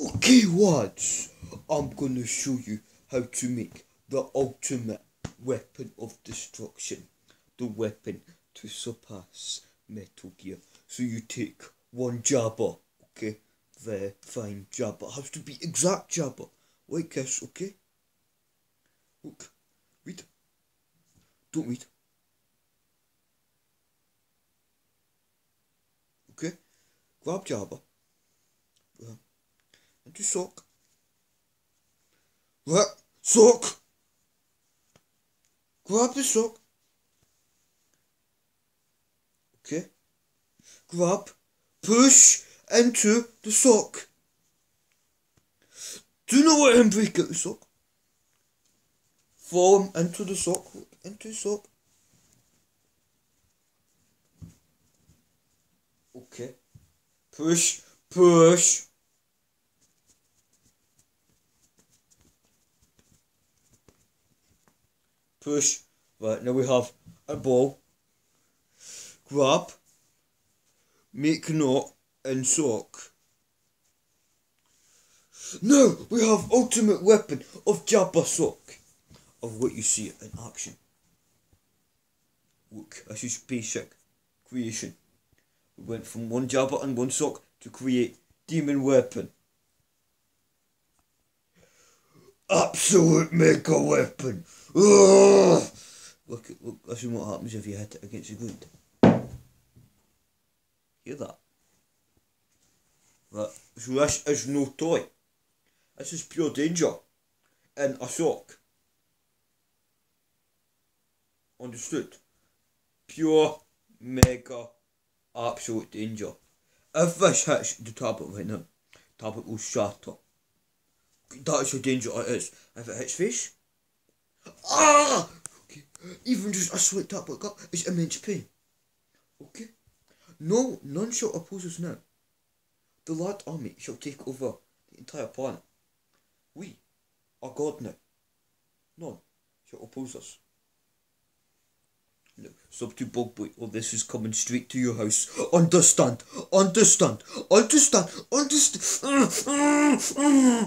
Okay lads, I'm gonna show you how to make the ultimate weapon of destruction. The weapon to surpass Metal Gear. So you take one Jabba, okay? Very fine Jabba. Has to be exact Jabba. Like this, okay? Look, read. Don't read. Okay? Grab Jabba into sock. Right, sock. Grab the sock. Okay. Grab, push into the sock. Do not let him break out the sock. Fall into the sock, into the sock. Okay. Push, push. Push. Right, now we have a ball. Grab. Make knot and sock. Now we have ultimate weapon of Jabba Sock. Of what you see in action. Look, this is basic creation. We went from one Jabba and one sock to create demon weapon. Absolute mega weapon. Ugh. Look, look, listen what happens if you hit it against the ground. Hear that? Right, so this is no toy. This is pure danger. In a sock. Understood? Pure, mega, absolute danger. If this hits the tablet right now, tablet will shatter. That's how dangerous it is. If it hits face, ah! Okay. Even just a slight tap like that is immense pain. Okay? No, none shall oppose us now. The lad army shall take over the entire planet. We are God now. None shall oppose us. No, sub to Bog Boy, or oh, this is coming straight to your house. Understand, understand, understand, understand. Mm, mm, mm.